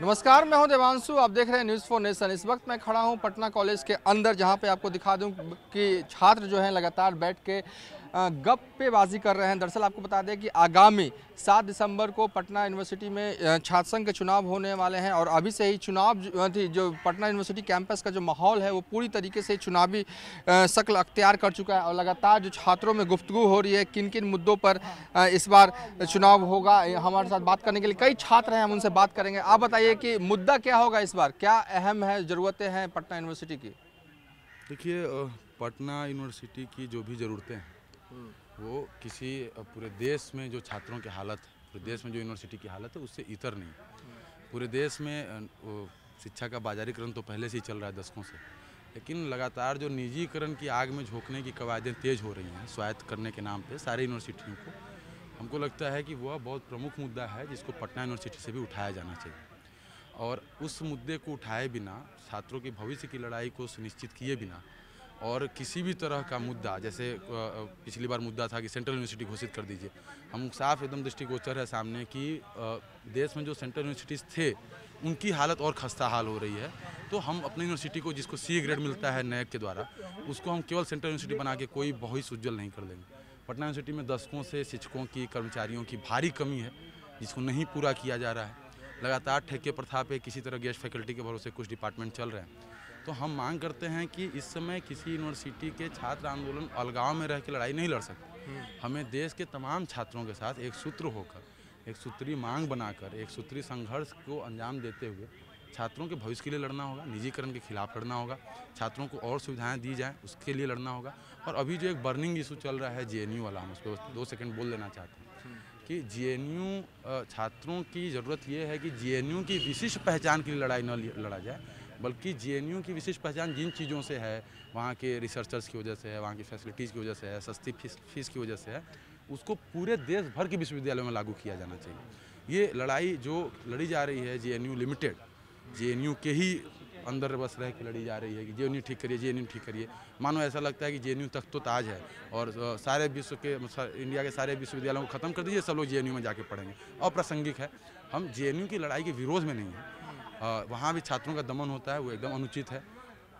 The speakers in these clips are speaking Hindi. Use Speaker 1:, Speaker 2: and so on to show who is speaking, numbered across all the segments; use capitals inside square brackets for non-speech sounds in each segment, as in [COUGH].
Speaker 1: नमस्कार, मैं हूँ देवांशु। आप देख रहे हैं न्यूज़ फॉर नेशन इस वक्त मैं खड़ा हूँ पटना कॉलेज के अंदर, जहाँ पे आपको दिखा दूँ कि छात्र जो हैं लगातार बैठ के गप्पेबाजी कर रहे हैं। दरअसल आपको बता दें कि आगामी 7 दिसंबर को पटना यूनिवर्सिटी में छात्र संघ के चुनाव होने वाले हैं और अभी से ही चुनाव थी, जो पटना यूनिवर्सिटी कैंपस का जो माहौल है, वो पूरी तरीके से चुनावी शक्ल अख्तियार कर चुका है और लगातार जो छात्रों में गुफ्तु हो रही है किन किन मुद्दों पर इस बार चुनाव होगा हमारे साथ बात करने के लिए कई छात्र हैं, हम उनसे बात करेंगे। आप बताइए कि मुद्दा क्या होगा इस बार? क्या अहम है, ज़रूरतें हैं पटना यूनिवर्सिटी की?
Speaker 2: देखिए पटना यूनिवर्सिटी की जो भी ज़रूरतें हैं वो किसी पूरे देश में जो छात्रों की हालत है पूरे देश में जो यूनिवर्सिटी की हालत है, उससे इतर नहीं। पूरे देश में शिक्षा का बाजारीकरण तो पहले से ही चल रहा है दशकों से, लेकिन लगातार जो निजीकरण की आग में झोंकने की कवायदें तेज हो रही हैं, स्वायत्त करने के नाम पे सारी यूनिवर्सिटियों को, हमको लगता है कि वह बहुत प्रमुख मुद्दा है जिसको पटना यूनिवर्सिटी से भी उठाया जाना चाहिए। और उस मुद्दे को उठाए बिना, छात्रों की भविष्य की लड़ाई को सुनिश्चित किए बिना और किसी भी तरह का मुद्दा, जैसे पिछली बार मुद्दा था कि सेंट्रल यूनिवर्सिटी घोषित कर दीजिए। हम साफ़ एकदम दृष्टिगोचर है सामने कि देश में जो सेंट्रल यूनिवर्सिटीज़ थे, उनकी हालत और खस्ता हाल हो रही है। तो हम अपनी यूनिवर्सिटी को, जिसको सी ग्रेड मिलता है नैक के द्वारा, उसको हम केवल सेंट्रल यूनिवर्सिटी बना के कोई भविष्य उज्जवल नहीं कर देंगे। पटना यूनिवर्सिटी में दशकों से शिक्षकों की, कर्मचारियों की भारी कमी है, जिसको नहीं पूरा किया जा रहा है। लगातार ठेके प्रथा पे किसी तरह गेस्ट फैकल्टी के भरोसे कुछ डिपार्टमेंट चल रहे हैं। तो हम मांग करते हैं कि इस समय किसी यूनिवर्सिटी के छात्र आंदोलन अलगाव में रह के लड़ाई नहीं लड़ सकते। हमें देश के तमाम छात्रों के साथ एक सूत्र होकर एक सूत्री मांग बनाकर एक सूत्री संघर्ष को अंजाम देते हुए छात्रों के भविष्य के लिए लड़ना होगा निजीकरण के खिलाफ लड़ना होगा छात्रों को और सुविधाएँ दी जाएँ उसके लिए लड़ना होगा। और अभी जो एक बर्निंग इशू चल रहा है जे वाला हम उस पर दो सेकंड बोल देना चाहते हैं कि जेएनयू छात्रों की ज़रूरत ये है कि जेएनयू की विशिष्ट पहचान के लिए लड़ाई न लड़ा जाए। बल्कि जेएनयू की विशिष्ट पहचान जिन चीज़ों से है, वहाँ के रिसर्चर्स की वजह से है, वहाँ की फैसिलिटीज़ की वजह से है, सस्ती फ़ीस फ़ीस की वजह से है, उसको पूरे देश भर के विश्वविद्यालयों में लागू किया जाना चाहिए। ये लड़ाई जो लड़ी जा रही है जेएनयू लिमिटेड जेएनयू के ही अंदर बस रह के लड़ी जा रही है कि जे ठीक करिए जे ठीक करिए। मानो ऐसा लगता है कि जे तक तो ताज है और सारे विश्व के इंडिया के सारे विश्वविद्यालयों को ख़त्म कर दीजिए, सब लोग जेएनयू में जाके पढ़ेंगे। अप्रासंगिक है, हम जेएनयू की लड़ाई के विरोध में नहीं हैं। वहाँ भी छात्रों का दमन होता है, वो एकदम अनुचित है,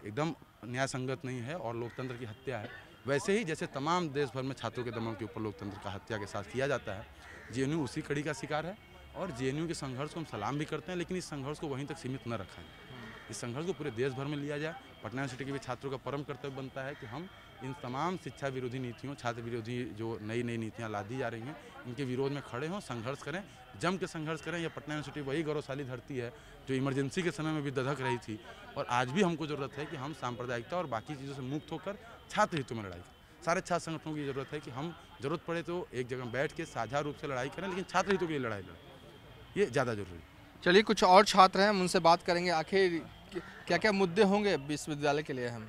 Speaker 2: एकदम न्याय संगत नहीं है और लोकतंत्र की हत्या है। वैसे ही जैसे तमाम देश भर में छात्रों के दमन के ऊपर लोकतंत्र का हत्या के साथ किया जाता है, जेएनयू उसी कड़ी का शिकार है और जेएनयू के संघर्ष को हम सलाम भी करते हैं, लेकिन इस संघर्ष को वहीं तक सीमित न रखा। जाए इस संघर्ष को पूरे देश भर में लिया जाए। पटना यूनिवर्सिटी के भी छात्रों का परम कर्तव्य बनता है कि हम इन तमाम शिक्षा विरोधी नीतियों, छात्र विरोधी जो नई नई नीतियाँ लादी जा रही हैं, इनके विरोध में खड़े हों, संघर्ष करें, जम के संघर्ष करें। यह पटना यूनिवर्सिटी वही गौरवशाली धरती है जो इमरजेंसी के समय में भी दधक रही थी। और आज भी हमको ज़रूरत है कि हम सांप्रदायिकता और बाकी चीज़ों से मुक्त होकर छात्र हितों में लड़ाई सारे छात्र संगठनों की ज़रूरत है कि हम, ज़रूरत पड़े तो एक जगह बैठ के साझा रूप से लड़ाई करें, लेकिन छात्र हितों के लिए लड़ाई लड़ें। ये ज़्यादा ज़रूरी है।
Speaker 1: चलिए, कुछ और छात्र हैं, हम उनसे बात करेंगे। आखिर क्या क्या मुद्दे होंगे विश्वविद्यालय के लिए हम?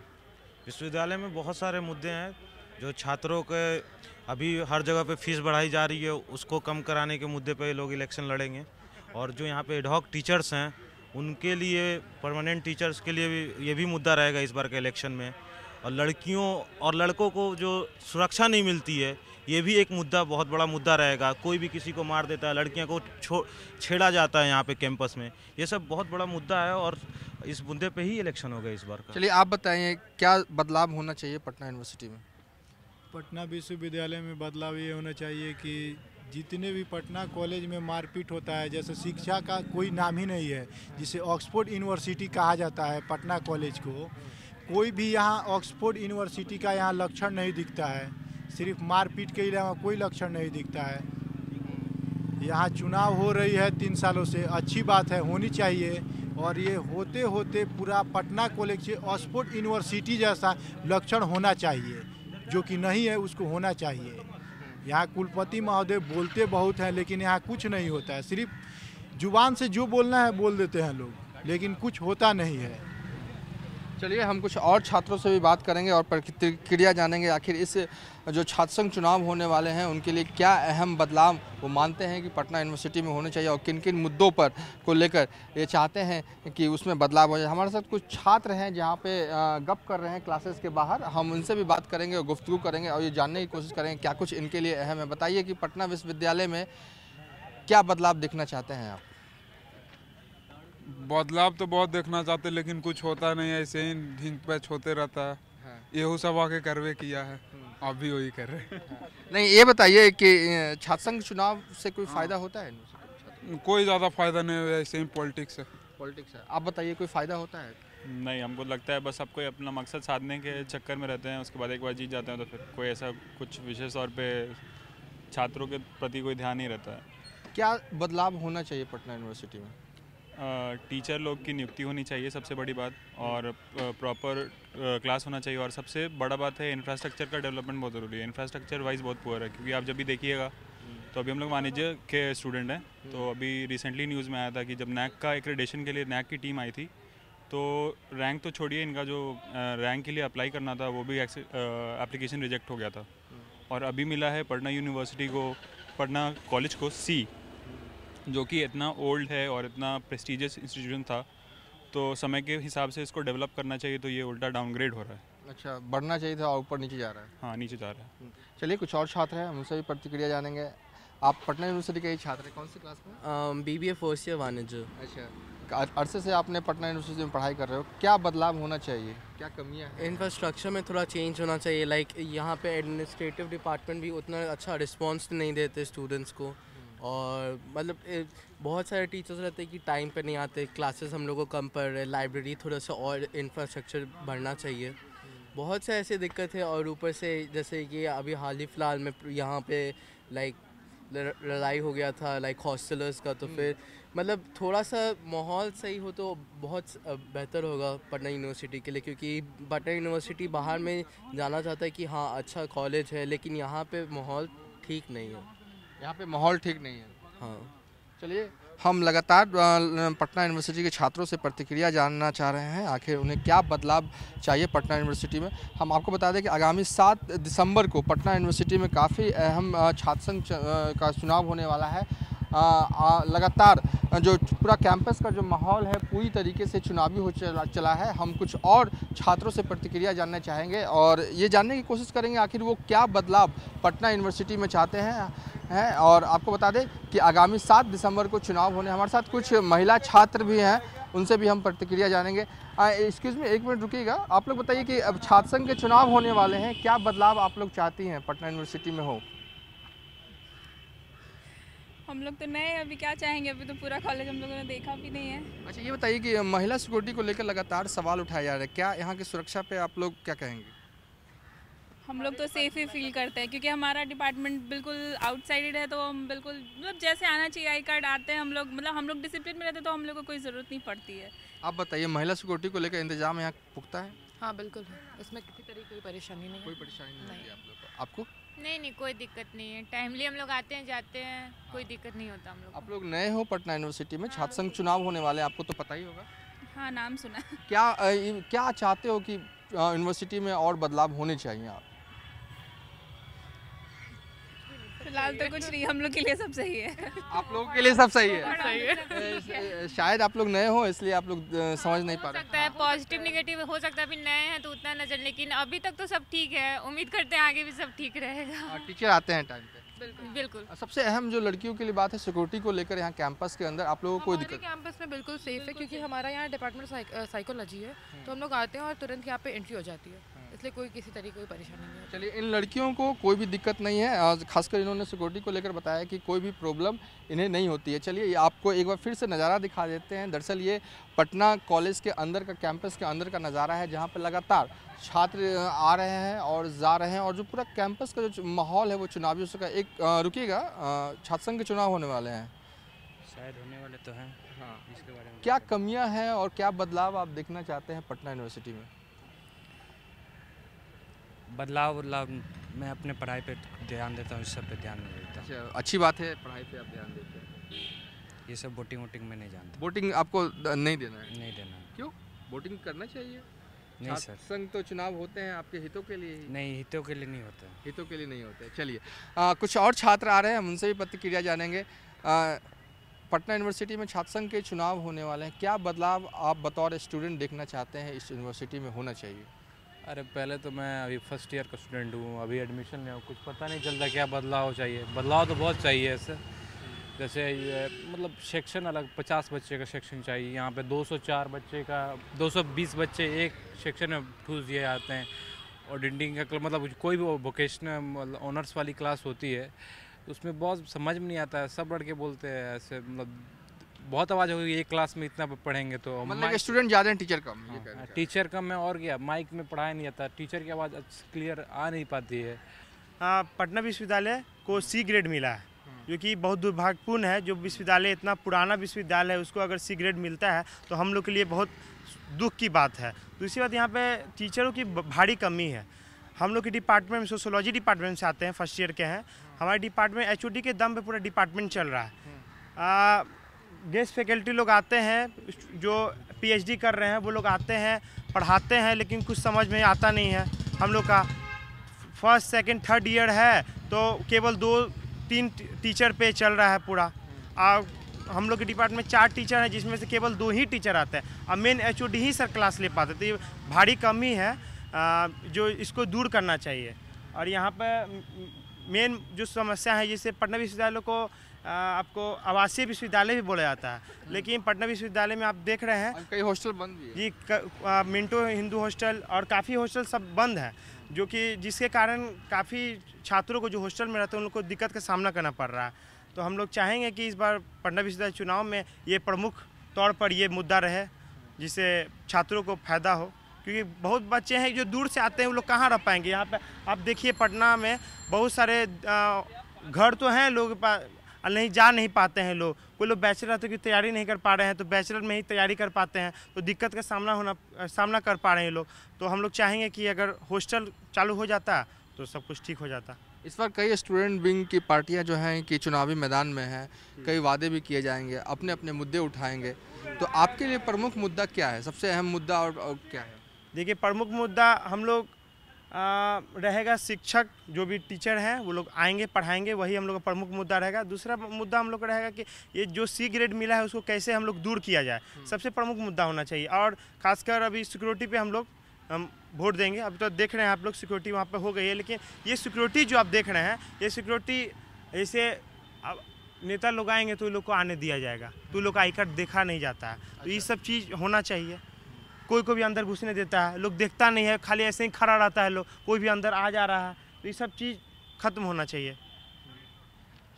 Speaker 3: विश्वविद्यालय में बहुत सारे मुद्दे हैं, जो छात्रों के अभी हर जगह पे फ़ीस बढ़ाई जा रही है, उसको कम कराने के मुद्दे पे लोग इलेक्शन लड़ेंगे। और जो यहाँ पे एडहॉक टीचर्स हैं, उनके लिए, परमानेंट टीचर्स के लिए भी ये भी मुद्दा रहेगा इस बार के इलेक्शन में। और लड़कियों और लड़कों को जो सुरक्षा नहीं मिलती है, ये भी एक मुद्दा, बहुत बड़ा मुद्दा रहेगा। कोई भी किसी को मार देता है, लड़कियों को छेड़ा जाता है यहाँ पे कैंपस में। ये सब बहुत बड़ा मुद्दा है और इस मुद्दे पे ही इलेक्शन होगा इस बार का।
Speaker 1: चलिए आप बताइए क्या बदलाव होना चाहिए पटना यूनिवर्सिटी में?
Speaker 4: पटना विश्वविद्यालय में बदलाव ये होना चाहिए कि जितने भी पटना कॉलेज में मारपीट होता है जैसे शिक्षा का कोई नाम ही नहीं है जिसे ऑक्सफोर्ड यूनिवर्सिटी कहा जाता है पटना कॉलेज को कोई भी यहाँ ऑक्सफोर्ड यूनिवर्सिटी का यहाँ लक्षण नहीं दिखता है। सिर्फ़ मारपीट के अलावा कोई लक्षण नहीं दिखता है। यहाँ चुनाव हो रही है तीन सालों से। अच्छी बात है, होनी चाहिए। और ये होते होते पूरा पटना कॉलेज से ऑक्सफोर्ड यूनिवर्सिटी जैसा लक्षण होना चाहिए। जो कि नहीं है, उसको होना चाहिए। यहाँ कुलपति महोदय बोलते बहुत हैं, लेकिन यहाँ कुछ नहीं होता है। सिर्फ़ ज़ुबान से जो बोलना है, बोल देते हैं लोग। लेकिन कुछ होता नहीं है।
Speaker 1: चलिए, हम कुछ और छात्रों से भी बात करेंगे और प्रतिक्रिया जानेंगे आखिर इस जो छात्र संघ चुनाव होने वाले हैं, उनके लिए क्या अहम बदलाव वो मानते हैं कि पटना यूनिवर्सिटी में होने चाहिए और किन किन मुद्दों पर को लेकर ये चाहते हैं कि उसमें बदलाव हो जाए। हमारे साथ कुछ छात्र हैं जहाँ पे गप कर रहे हैं क्लासेस के बाहर। हम उनसे भी बात करेंगे और गुफ्तु करेंगे और ये जानने की कोशिश करेंगे क्या कुछ इनके लिए अहम है। बताइए कि पटना विश्वविद्यालय में क्या बदलाव देखना चाहते हैं आप?
Speaker 5: बदलाव तो बहुत देखना चाहते लेकिन कुछ होता नहीं है ऐसे ही ढींग पैच होते रहता है।
Speaker 1: हाँ।
Speaker 5: यहू सब आके करवे किया है अब भी वही कर रहे हैं।
Speaker 1: नहीं ये बताइए कि अ, छात्र संघ चुनाव से कोई फ़ायदा होता है?
Speaker 5: कोई ज़्यादा फ़ायदा नहीं हुआ ऐसे ही पॉलिटिक्स है।
Speaker 1: पॉलिटिक्स है। आप बताइए कोई फ़ायदा होता है?
Speaker 6: नहीं हमको लगता है बस सब कोई अपना मकसद साधने के चक्कर में रहते हैं उसके बाद एक बार जीत जाते हैं तो फिर कोई ऐसा कुछ विशेष तौर पे छात्रों के प्रति कोई ध्यान नहीं रहता है।
Speaker 1: क्या बदलाव होना चाहिए पटना यूनिवर्सिटी में?
Speaker 6: टीचर लोग की नियुक्ति होनी चाहिए सबसे बड़ी बात और प्रॉपर क्लास होना चाहिए और सबसे बड़ा बात है इंफ्रास्ट्रक्चर का डेवलपमेंट बहुत ज़रूरी है। इंफ्रास्ट्रक्चर वाइज बहुत पुअर है क्योंकि आप जब भी देखिएगा तो अभी हम लोग वाणिज्य के स्टूडेंट हैं तो अभी रिसेंटली न्यूज़ में आया था कि जब नैक का एक्रेडेशन के लिए नैक की टीम आई थी तो रैंक तो छोड़िए इनका जो रैंक के लिए अप्लाई करना था, वो भी एप्लीकेशन रिजेक्ट हो गया था। और अभी मिला है पटना यूनिवर्सिटी को, पटना कॉलेज को सी जो कि इतना ओल्ड है और इतना प्रेस्टिजियस इंस्टीट्यूशन था तो समय के हिसाब से इसको डेवलप करना चाहिए तो ये उल्टा डाउनग्रेड हो रहा है।
Speaker 1: अच्छा बढ़ना चाहिए था और ऊपर नीचे जा रहा है?
Speaker 6: हाँ नीचे जा रहा है।
Speaker 1: चलिए कुछ और छात्र हैं उनसे भी प्रतिक्रिया जानेंगे। आप पटना यूनिवर्सिटी के ही छात्र हैं कौन सी क्लास में?
Speaker 7: B B A first year वाणिज्य।
Speaker 1: अच्छा अर- अरसे से आपने पटना यूनिवर्सिटी में पढ़ाई कर रहे हो क्या बदलाव होना चाहिए? क्या कमियाँ हैं?
Speaker 7: इंफ्रास्ट्रक्चर में थोड़ा चेंज होना चाहिए लाइक यहाँ पे एडमिनिस्ट्रेटिव डिपार्टमेंट भी उतना अच्छा रिस्पॉन्स नहीं देते स्टूडेंट्स को। और मतलब बहुत सारे टीचर्स रहते हैं कि टाइम पे नहीं आते क्लासेस हम लोग को कम पड़ रहे लाइब्रेरी थोड़ा सा और इंफ्रास्ट्रक्चर बढ़ना चाहिए। बहुत से ऐसे दिक्कत है और ऊपर से जैसे कि अभी हाल ही फ़िलहाल में यहाँ पे लाइक लड़ाई हो गया था लाइक हॉस्टलर्स का तो फिर मतलब थोड़ा सा माहौल सही हो तो बहुत बेहतर होगा पटना यूनिवर्सिटी के लिए क्योंकि पटना यूनिवर्सिटी बाहर में जाना चाहता है कि हाँ अच्छा कॉलेज है लेकिन यहाँ पे माहौल ठीक नहीं है।
Speaker 1: यहाँ पे माहौल ठीक नहीं है।
Speaker 7: हाँ।
Speaker 1: चलिए। हम लगातार पटना यूनिवर्सिटी के छात्रों से प्रतिक्रिया जानना चाह रहे हैं आखिर उन्हें क्या बदलाव चाहिए पटना यूनिवर्सिटी में? हम आपको बता दें कि आगामी सात दिसंबर को पटना यूनिवर्सिटी में काफ़ी अहम छात्र संघ का चुनाव होने वाला है। लगातार जो पूरा कैंपस का जो माहौल है, पूरी तरीके से चुनावी हो चला चला है। हम कुछ और छात्रों से प्रतिक्रिया जानना चाहेंगे और ये जानने की कोशिश करेंगे आखिर वो क्या बदलाव पटना यूनिवर्सिटी में चाहते हैं हैं। और आपको बता दें कि आगामी सात दिसंबर को चुनाव होने, हमारे साथ कुछ महिला छात्र भी हैं, उनसे भी हम प्रतिक्रिया जानेंगे। एक्सक्यूज़ में एक मिनट रुकिएगा। आप लोग बताइए कि अब छात्र संघ के चुनाव होने वाले हैं, क्या बदलाव आप लोग चाहती हैं, पटना यूनिवर्सिटी में हो?
Speaker 8: हम लोग तो नए अभी क्या चाहेंगे? अभी तो पूरा कॉलेज हम लोगों ने देखा भी नहीं है।
Speaker 1: अच्छा ये बताइए कि महिला सिक्योरिटी को लेकर लगातार सवाल उठाए जा रहे हैं। क्या यहाँ की सुरक्षा पे आप लोग क्या कहेंगे?
Speaker 8: हम लोग तो सेफ़ ही फील करते हैं क्योंकि हमारा डिपार्टमेंट बिल्कुल आउटसाइडेड है तो हम बिल्कुल मतलब जैसे आना चाहिए आई कार्ड आते हैं हम लोग मतलब हम लोग डिसिप्लिन में रहते हैं तो हम लोग को कोई ज़रूरत नहीं पड़ती है।
Speaker 1: आप बताइए महिला सिक्योरिटी को लेकर इंतज़ाम यहाँ पुख्ता है?
Speaker 9: हाँ बिल्कुल है। इसमें किसी तरह की कोई परेशानी नहीं
Speaker 1: कोई परेशानी नहीं होती
Speaker 9: नहीं।
Speaker 1: आप लोग को। आपको?
Speaker 10: नहीं नहीं कोई दिक्कत नहीं है। टाइमली हम लोग आते हैं जाते हैं कोई दिक्कत नहीं होता हम लोग
Speaker 1: आप लोग नए हो पटना यूनिवर्सिटी में? छात्र संघ चुनाव होने वाले हैं आपको तो पता ही होगा।
Speaker 8: हाँ नाम सुना।
Speaker 1: क्या क्या चाहते हो कि यूनिवर्सिटी में और बदलाव होने चाहिए आप?
Speaker 8: फ़िलहाल तो कुछ नहीं हम लोग के लिए सब सही है।
Speaker 1: आप लोगों के लिए सब सही है?
Speaker 8: सही है। [LAUGHS]
Speaker 1: शायद आप लोग नए हो इसलिए आप लोग समझ नहीं पा रहे।
Speaker 10: सकता है पॉजिटिव निगेटिव हो सकता है अभी नए हैं तो उतना नज़र लेकिन अभी तक तो सब ठीक है। उम्मीद करते हैं आगे भी सब ठीक रहेगा।
Speaker 1: टीचर आते हैं टाइम पे।
Speaker 10: बिल्कुल।
Speaker 1: अ, सबसे अहम जो लड़कियों के लिए बात है सिक्योरिटी को लेकर यहाँ कैंपस के अंदर आप लोगों को कोई दिक्कत?
Speaker 9: कैंपस में बिल्कुल सेफ़ है क्योंकि हमारा यहाँ डिपार्टमेंट साइकोलॉजी है। तो हम लोग आते हैं और तुरंत यहाँ पे एंट्री हो जाती है। इसलिए कोई किसी तरीके की परेशानी नहीं है
Speaker 1: चलिए इन लड़कियों को कोई भी दिक्कत नहीं है। अ, खासकर इन्होंने सिक्योरिटी को लेकर बताया कि कोई भी प्रॉब्लम इन्हें नहीं होती है। चलिए आपको एक बार फिर से नज़ारा दिखा देते हैं। दरअसल ये पटना कॉलेज के अंदर का कैंपस के अंदर का नज़ारा है जहाँ पर लगातार छात्र आ रहे हैं और जा रहे हैं और जो पूरा कैंपस का जो माहौल है वो चुनावी उसका एक रुकिएगा छात्र संघ के चुनाव होने वाले हैं।
Speaker 11: शायद होने वाले तो हैं हाँ। इसके बारे में
Speaker 1: क्या कमियाँ हैं और क्या बदलाव आप देखना चाहते हैं पटना यूनिवर्सिटी में?
Speaker 11: बदलाव बदलाव मैं अपने पढ़ाई पे ध्यान देता हूँ इस सब पे ध्यान नहीं देता।
Speaker 1: अच्छा अच्छी बात है पढ़ाई पे आप ध्यान देते हैं।
Speaker 11: ये सब वोटिंग वोटिंग में नहीं जानता।
Speaker 1: वोटिंग आपको नहीं देना है?
Speaker 11: नहीं देना है।
Speaker 1: क्यों? वोटिंग करना चाहिए।
Speaker 11: नहीं सर।
Speaker 1: संघ तो चुनाव होते हैं आपके हितों के लिए।
Speaker 11: नहीं हितों के लिए नहीं होता।
Speaker 1: हितों के लिए नहीं होते। चलिए कुछ और छात्र आ रहे हैं हम उनसे भी प्रतिक्रिया जानेंगे। आ, पटना यूनिवर्सिटी में छात्र संघ के चुनाव होने वाले हैं। क्या बदलाव आप बतौर स्टूडेंट देखना चाहते हैं इस यूनिवर्सिटी में होना चाहिए?
Speaker 12: अरे पहले तो मैं अभी फ़र्स्ट ईयर का स्टूडेंट हूँ, अभी एडमिशन लिया हूँ कुछ पता नहीं चलता क्या बदलाव चाहिए। बदलाव तो बहुत चाहिए ऐसे। जैसे मतलब सेक्शन अलग 50 बच्चे का सेक्शन चाहिए। यहाँ पे 204 बच्चे का 220 बच्चे एक सेक्शन में ठूस दिए जाते हैं। और डिंडिंग का मतलब कोई भी वोकेशनल ऑनर्स वाली क्लास होती है तो उसमें बहुत समझ में नहीं आता है। सब लड़के बोलते हैं ऐसे मतलब बहुत आवाज़ होगी एक क्लास में इतना पढ़ेंगे तो
Speaker 1: मतलब स्टूडेंट ज़्यादा हैं टीचर कम रहे हैं।
Speaker 12: टीचर कम है और क्या माइक में पढ़ाया नहीं जाता टीचर की आवाज़ क्लियर आ नहीं पाती है।
Speaker 13: हाँ, पटना विश्वविद्यालय को सी ग्रेड मिला है जो कि बहुत दुर्भाग्यपूर्ण है जो विश्वविद्यालय इतना पुराना विश्वविद्यालय है उसको अगर सी ग्रेड मिलता है तो हम लोग के लिए बहुत दुख की बात है। दूसरी बात यहाँ पे टीचरों की भारी कमी है। हम लोग के डिपार्टमेंट में सोशोलॉजी डिपार्टमेंट से आते हैं फ़र्स्ट ईयर के हैं। हमारे डिपार्टमेंट एच के दम पे पूरा डिपार्टमेंट चल रहा है। गेस्ट फैकल्टी लोग आते हैं, जो पीएचडी कर रहे हैं, वो लोग आते हैं, पढ़ाते हैं, लेकिन कुछ समझ में आता नहीं है। हम लोग का फ़र्स्ट सेकंड थर्ड ईयर है तो केवल दो, तीन टीचर पे चल रहा है पूरा। और हम लोग के डिपार्टमेंट में चार टीचर हैं, जिसमें से केवल दो ही टीचर आते हैं। और मेन एच ही सर क्लास ले पाते तो ये भारी कमी है जो इसको दूर करना चाहिए। और यहाँ पर मेन जो समस्या है जैसे पटना विश्वविद्यालय को आपको आवासीय विश्वविद्यालय भी बोला जाता है। लेकिन पटना विश्वविद्यालय में आप देख रहे हैं।
Speaker 1: कई हॉस्टल बंद भी है।
Speaker 13: जी मिंटो हिंदू हॉस्टल और काफ़ी हॉस्टल सब बंद है जो कि जिसके कारण काफ़ी छात्रों को जो हॉस्टल में रहते हैं उन लोग को दिक्कत का सामना करना पड़ रहा है। तो हम लोग चाहेंगे कि इस बार पटना विश्वविद्यालय चुनाव में ये प्रमुख तौर पर ये मुद्दा रहे जिससे छात्रों को फ़ायदा हो। क्योंकि बहुत बच्चे हैं जो दूर से आते हैं वो लोग कहाँ रह पाएँगे? यहाँ पे आप देखिए पटना में बहुत सारे घर तो हैं लोग नहीं जा नहीं पाते हैं लोग। कोई लोग बैचलर रहते की तैयारी नहीं कर पा रहे हैं तो बैचलर में ही तैयारी कर पाते हैं तो दिक्कत का सामना होना सामना कर पा रहे हैं लोग। तो हम लोग चाहेंगे कि अगर हॉस्टल चालू हो जाता तो सब कुछ ठीक हो जाता।
Speaker 1: इस बार कई स्टूडेंट विंग की पार्टियाँ जो हैं कि चुनावी मैदान में हैं कई वादे भी किए जाएँगे अपने अपने मुद्दे उठाएँगे। तो आपके लिए प्रमुख मुद्दा क्या है? सबसे अहम मुद्दा और, और क्या है?
Speaker 13: देखिए प्रमुख मुद्दा हम लोग रहेगा शिक्षक जो भी टीचर हैं वो लोग आएँगे पढ़ाएँगे वही हम लोग का प्रमुख मुद्दा रहेगा। दूसरा मुद्दा हम लोग का रहेगा कि ये जो सी ग्रेड मिला है उसको कैसे हम लोग दूर किया जाए? सबसे प्रमुख मुद्दा होना चाहिए। और खासकर अभी सिक्योरिटी पे हम लोग हम वोट देंगे। अभी तो देख रहे हैं आप लोग सिक्योरिटी वहाँ पर हो गई है लेकिन ये सिक्योरिटी जो आप देख रहे हैं ये सिक्योरिटी ऐसे अब नेता लोग आएँगे तो लोग को आने दिया जाएगा। तो लोग का आई कार्ड देखा नहीं जाता। है तो ये सब चीज़ होना चाहिए। कोई को भी अंदर घुसने देता है, लोग देखता नहीं है, खाली ऐसे ही खड़ा रहता है लोग, कोई भी अंदर आ जा रहा है तो ये सब चीज़ खत्म होना चाहिए।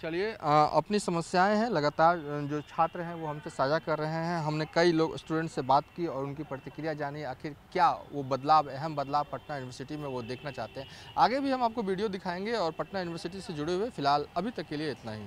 Speaker 1: चलिए अपनी समस्याएँ हैं, लगातार जो छात्र हैं वो हमसे साझा कर रहे हैं। हमने कई लोग स्टूडेंट से बात की और उनकी प्रतिक्रिया जानी, आखिर क्या वो बदलाव, अहम बदलाव पटना यूनिवर्सिटी में वो देखना चाहते हैं। आगे भी हम आपको वीडियो दिखाएँगे और पटना यूनिवर्सिटी से जुड़े हुए, फ़िलहाल अभी तक के लिए इतना ही।